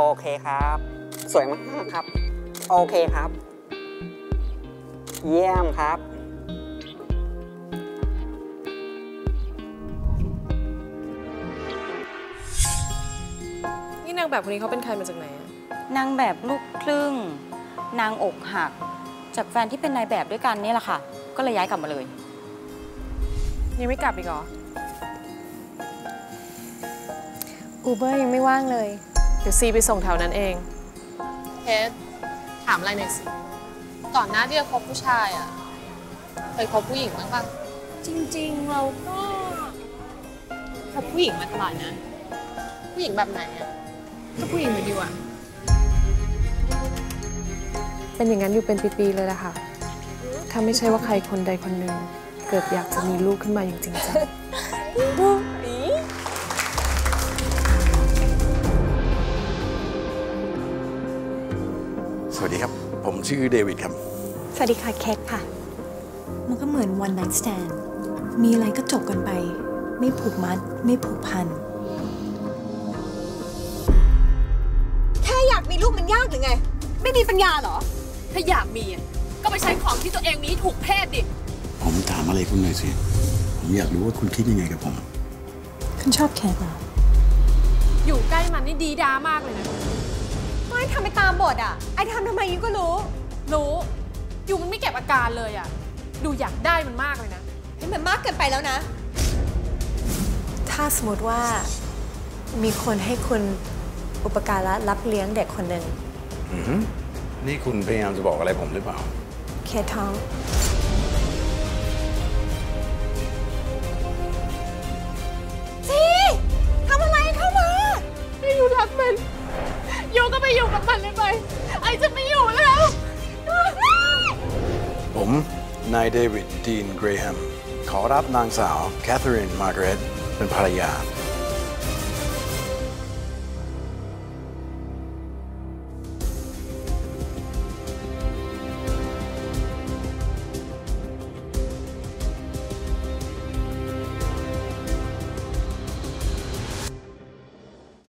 โอเคครับ สวยมากครับ โอเคครับ เยี่ยมครับ นี่นางแบบคนนี้เขาเป็นใครมาจากไหนอะนางแบบลูกครึ่ง นางอกหัก จากแฟนที่เป็นนายแบบด้วยกันนี่แหละค่ะ ก็เลยย้ายกลับมาเลย ยังไม่กลับอีกเหรอ อูเบอร์ยังไม่ว่างเลย เดี๋ยวซีไปส่งแถวนั้นเองเพชรถามอะไรหน่อยสิก่อนหน้าที่จะคบผู้ชายอะเคยคบผู้หญิงบ้างปะจริงๆเราก็คบผู้หญิงมาตลอดนะ ผู้หญิงแบบไหนอะก็ผู้หญิงเหมือนดิวอะเป็นอย่างนั้นอยู่เป็นปีๆเลยล่ะค่ะ ถ้าไม่ใช่ว่าใครคนใดคนหนึ่งเกิดอยากจะมีลูกขึ้นมาอย่างจริงจัง สวัสดีครับ ผมชื่อเดวิดครับ สวัสดีค่ะ แคทค่ะ มันก็เหมือน one night stand มีอะไรก็จบกันไป ไม่ผูกมัด ไม่ผูกพัน แค่อยากมีลูกมันยากหรือไง ไม่มีปัญญาเหรอ ถ้าอยากมีอะก็ไปใช้ของที่ตัวเองมีให้ถูกเพศดิ ผมถามอะไรคุณหน่อยสิ ผมอยากรู้ว่าคุณคิดยังไงกับผม คุณชอบแคทเหรอ อยู่ใกล้มันนี่ดีดามากเลยนะ บทอะ ไอ้ทำทำไมยูก็รู้ รู้อยู่มันไม่เก็บอาการเลยอะ ดูอยากได้มันมากเลยนะให้มันมากเกินไปแล้วนะ ถ้าสมมติว่ามีคนให้คุณอุปการะรับเลี้ยงเด็กคนหนึ่งอือหือนี่คุณพยายามจะบอกอะไรผมหรือเปล่า เคทท้องันไป ไอจะไม่อยู่แล้ว ผม นายเดวิด ดีน เกรแฮม ขอรับนางสาว แคทเธอรีน มาร์กาเร็ต เป็นภรรยา